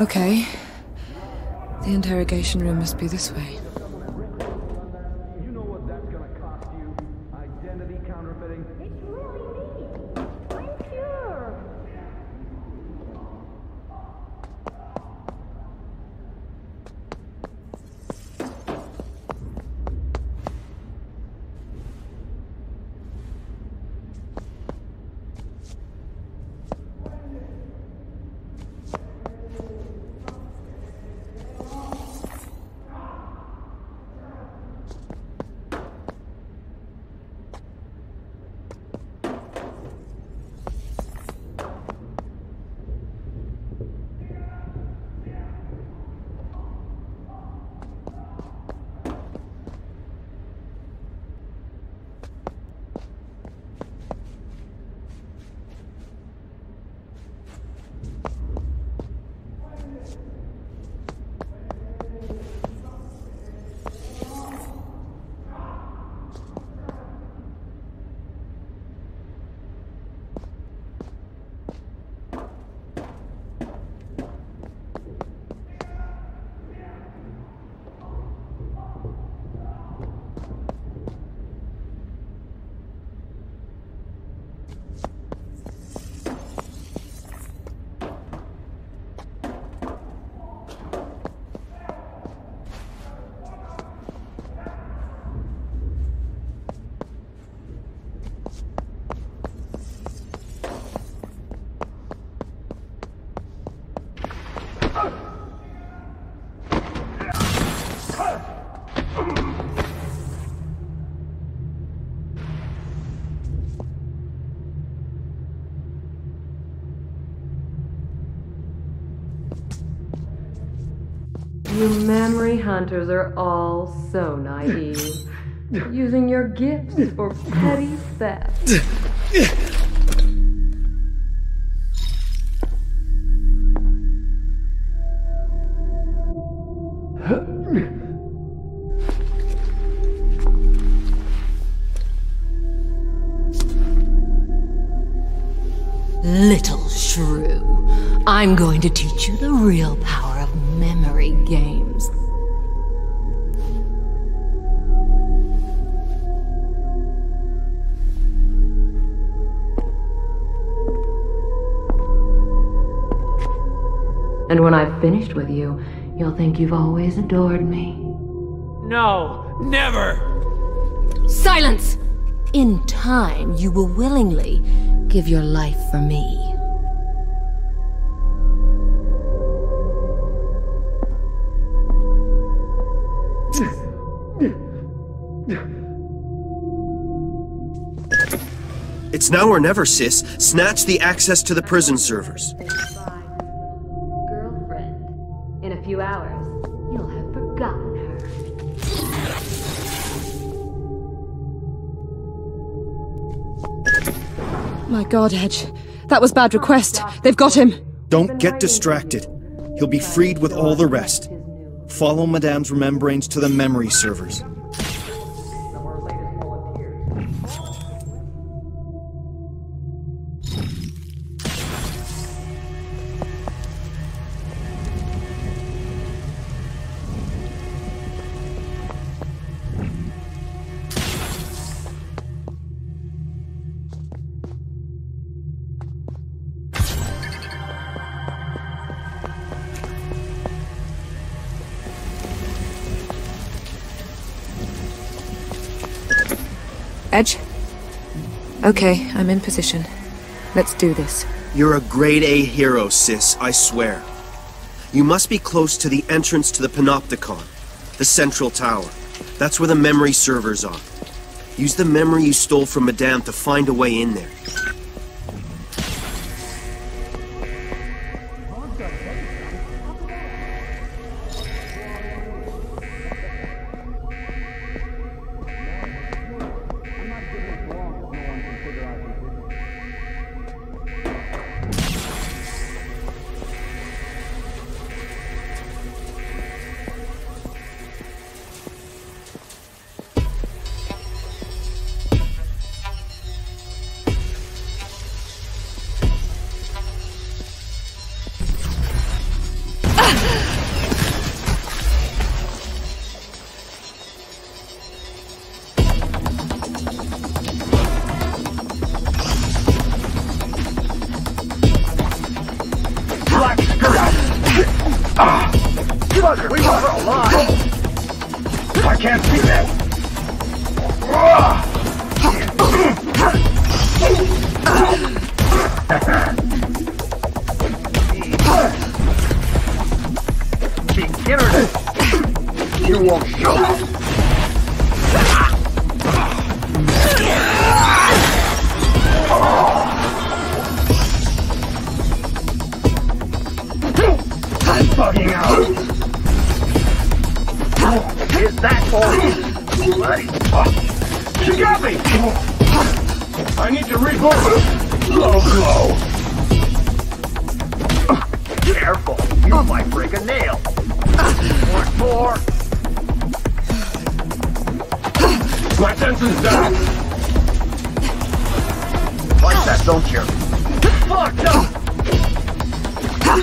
Okay. The interrogation room must be this way. You memory hunters are all so naive. Using your gifts for petty theft. Little shrew, I'm going to teach you the real And when I've finished with you, you'll think you've always adored me. No, never! Silence! In time, you will willingly give your life for me. It's now or never, sis. Snatch the access to the prison servers. Few hours, you'll have forgotten her. My god, Edge. That was bad request. They've got him. Don't get distracted. He'll be freed with all the rest. Follow Madame's remembrane to the memory servers. Edge? Okay, I'm in position. Let's do this. You're a grade A hero, sis, I swear. You must be close to the entrance to the Panopticon, the central tower. That's where the memory servers are. Use the memory you stole from Madame to find a way in there.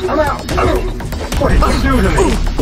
I'm out. What did you do to me?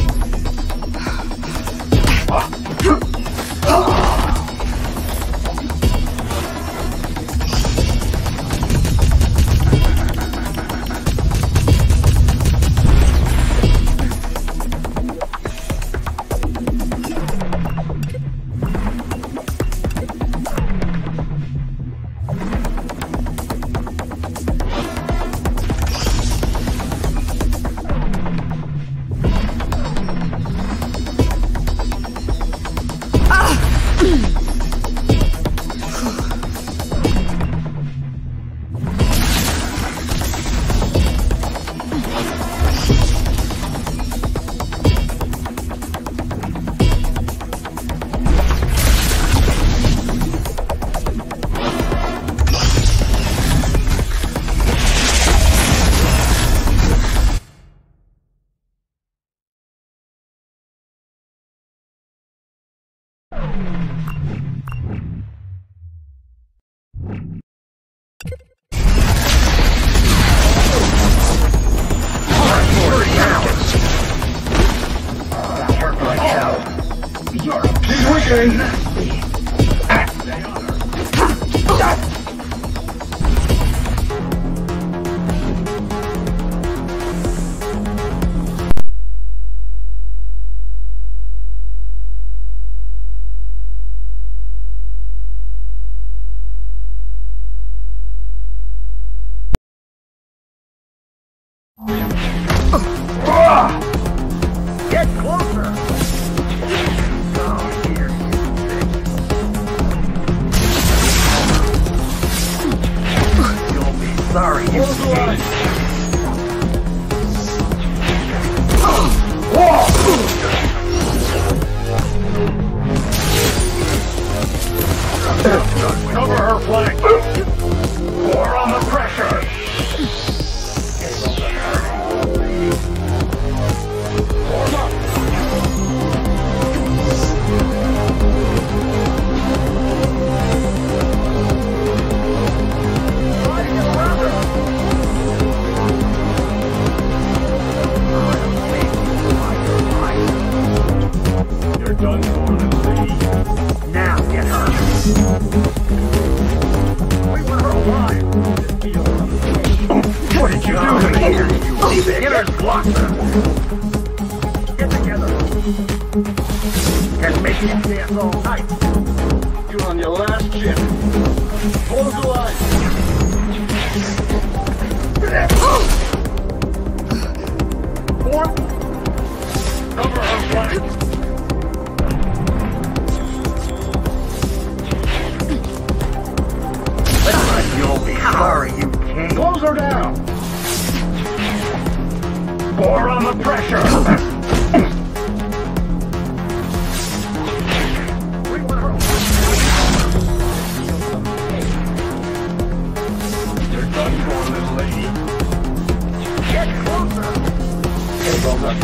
One.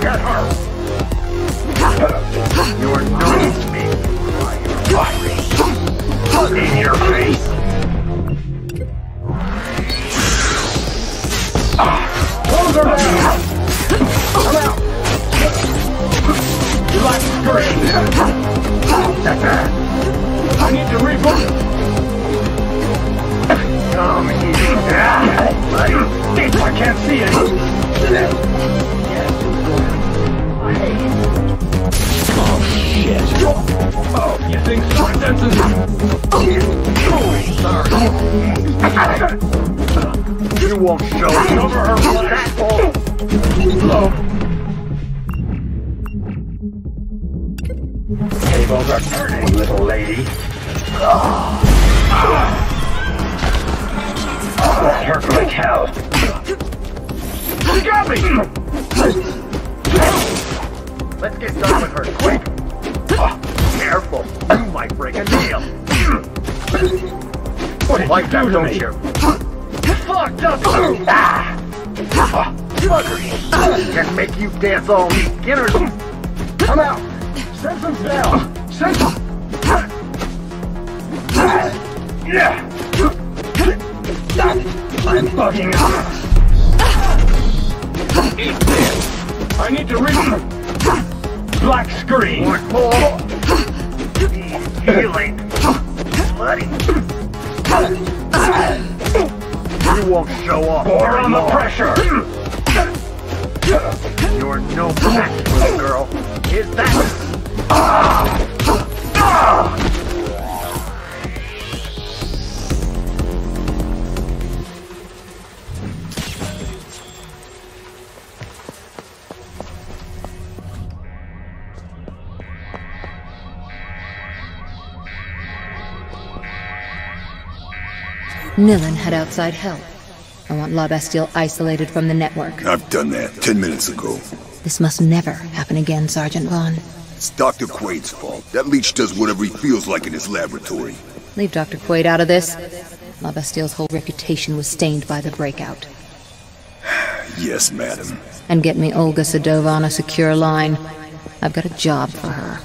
Get her. You're not me. Fire. In your face. Ah. Hold her down. Black! I need to reboot! Come here. I can't see it! Oh! Oh, you think? Senses... You won't show it over her hole! Tables are turning, little lady. Oh, hurt like hell. She got me! Let's get done with her quick. Oh, careful, you might break a nail. What did like you do to me? Fucked up! Ah! Buggery! Can make you dance all beginners. Come out! Send some down! I'm this! I need to reach... Black screen! More! Healing! Bloody! You won't show off More on the pressure! You're no match girl. Is that... Ah! Nilin had outside help. I want La Bastille isolated from the network. I've done that ten minutes ago. This must never happen again, Sergeant Vaughn. It's Dr. Quaid's fault. That leech does whatever he feels like in his laboratory. Leave Dr. Quaid out of this. La Bastille's whole reputation was stained by the breakout. Yes, madam. And get me Olga Sedova on a secure line. I've got a job for her.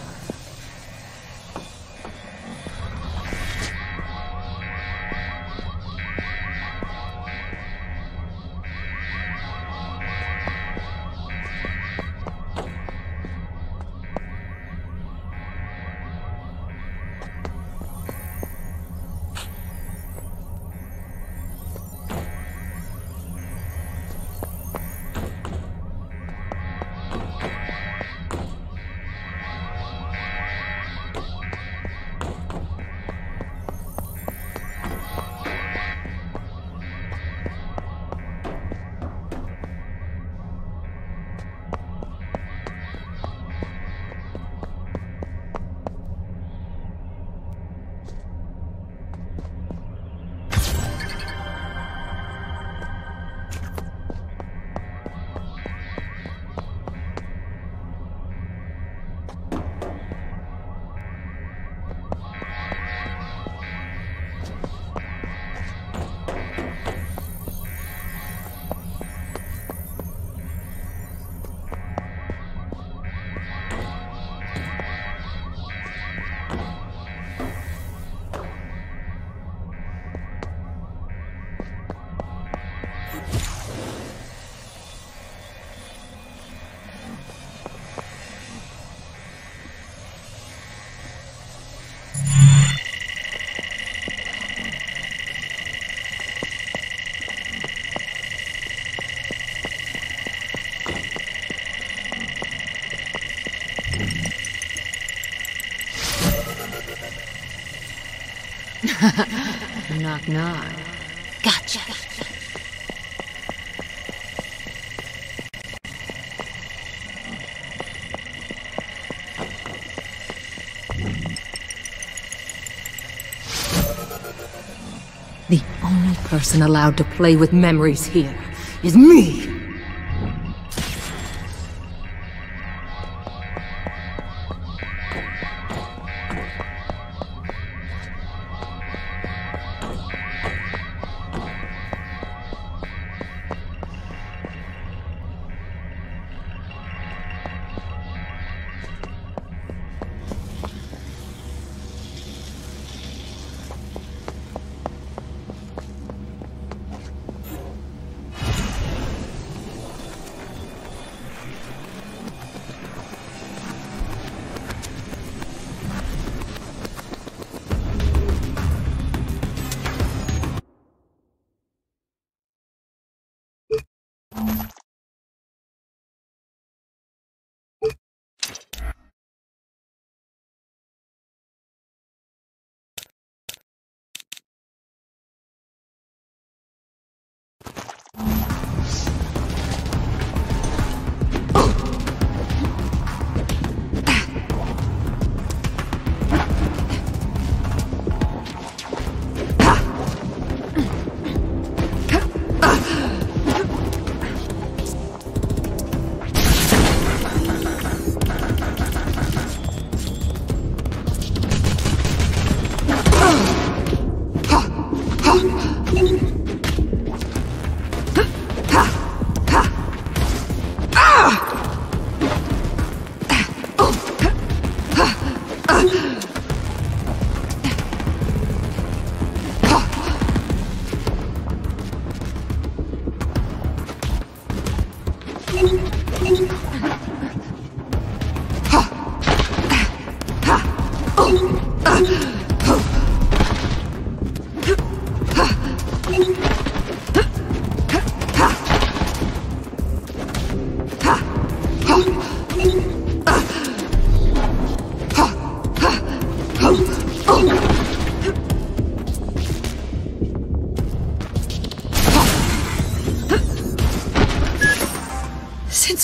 knock knock. Gotcha. The only person allowed to play with memories here is me!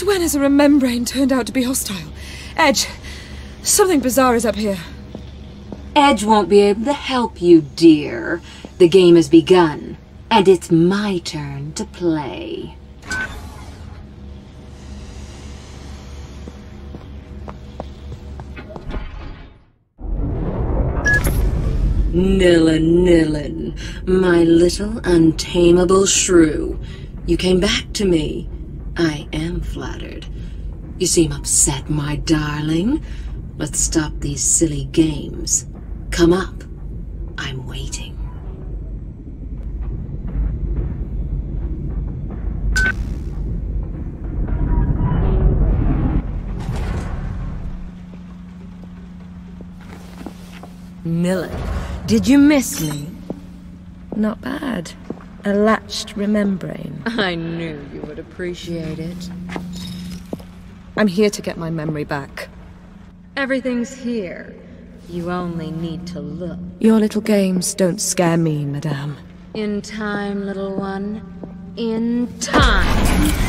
As a remembrane turned out to be hostile. Edge, something bizarre is up here. Edge won't be able to help you, dear. The game has begun, and it's my turn to play. Nilin, Nilin, my little untamable shrew. You came back to me. I am flattered. You seem upset, my darling. Let's stop these silly games. Come up. I'm waiting. Nilin, did you miss me? Not bad. A latched remembrane. I knew you would appreciate it. I'm here to get my memory back. Everything's here. You only need to look. Your little games don't scare me, madame. In time, little one. In time.